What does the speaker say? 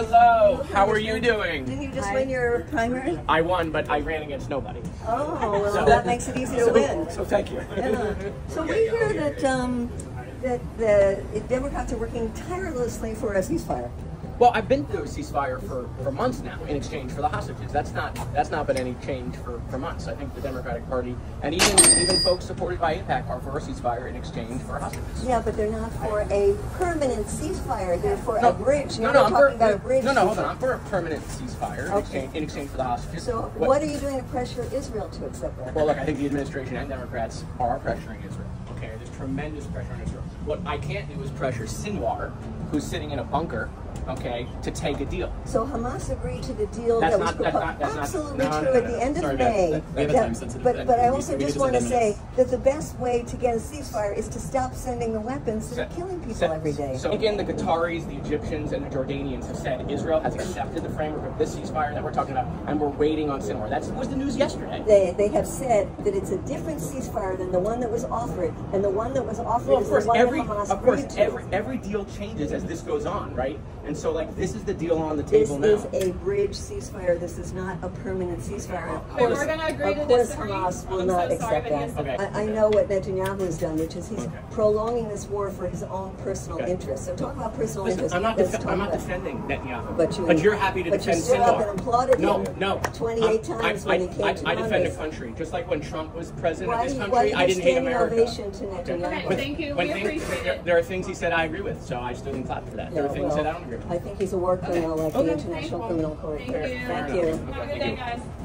Hello, how are you doing? Didn't you just win your primary? I won, but I ran against nobody. Oh, well, So- that makes it easy to win. So thank you. Yeah. So we hear that um, that the Democrats are working tirelessly for a ceasefire. Well, I've been through a ceasefire for, for months now in exchange for the hostages. That's not that's not been any change for, for months. I think the Democratic Party and even even folks supported by AIPAC are for a ceasefire in exchange for hostages. Yeah, but they're not for a permanent ceasefire. They're for No, a bridge. No, Now no, I'm talking for, about a bridge. no, no, hold on. I'm for a permanent ceasefire in, exchange, in exchange for the hostages. So what, are you doing to pressure Israel to accept that? Well, look, I think the administration and Democrats are pressuring Israel. Okay, there's tremendous pressure on Israel. What I can't do is pressure Sinwar, who's sitting in a bunker, okay, to take a deal. So Hamas agreed to the deal That's that was not- that's not- that's not- Absolutely no, no, true no, at no. the end of May. guys. We have a that- time-sensitive but but I also just want to say that the best way to get a ceasefire is to stop sending the weapons that are killing people So- every day. So again, the Qataris, the Egyptians, and the Jordanians have said Israel has accepted the framework of this ceasefire that we're talking about, and we're waiting on Sinwar. That was the news yesterday. They, they have said that it's a different ceasefire than the one that was offered, and the one that was offered Well, of is course, the one every that Hamas of course every every deal changes as this goes on, right? And so like this is the deal on the this table now. This is a bridge ceasefire. This is not a permanent ceasefire. Of But course, we're gonna agree of to course. Hamas will I'm not so accept but that. Okay. I, I know what Netanyahu has done, which is he's Okay. prolonging this war for his own personal Okay. interests. So talk about personal Listen, interests. I'm not Let's def- I'm not defending Netanyahu, But you- are happy to but you defend stood up and applauded no, him no, 28 I'm- times I, when he came I, to I defend a country, just like when Trump was president Why of this country. why you I didn't hate standing America. ovation to Netanyahu? When- Thank you. We appreciate there, it. there are things he said I agree with, so I stood and clapped for that. There are things that I don't agree with. I think he's a war criminal like Okay. the International Thank you. Criminal Court. Thank you. Thank you. enough. Have